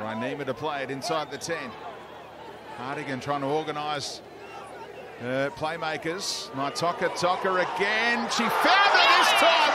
Rainima to play it inside the 10. Hardigan trying to organise uh, playmakers. Naitoka Toka again. She found it this time.